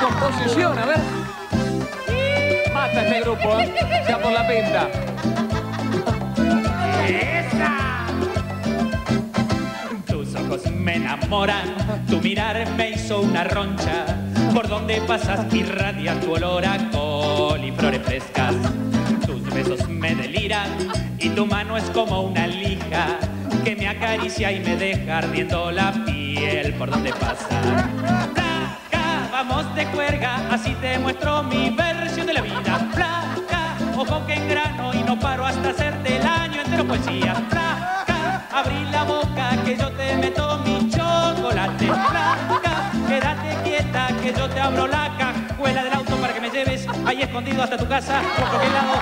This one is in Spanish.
composición, a ver. Mata este grupo, ¿eh? Ya por la pinta. ¡Esa! Tus ojos me enamoran, tu mirar me hizo una roncha. Por donde pasas irradia tu olor a col y flores frescas. Tus besos me deliran y tu mano es como una lija que me acaricia y me deja ardiendo la piel por donde pasa. Cuerga, así te muestro mi versión de la vida. Placa, ojo que engrano y no paro hasta hacerte el año entero poesía. Placa, abrí la boca que yo te meto mi chocolate. Placa, quédate quieta que yo te abro la cajuela del auto para que me lleves ahí escondido hasta tu casa por cualquier lado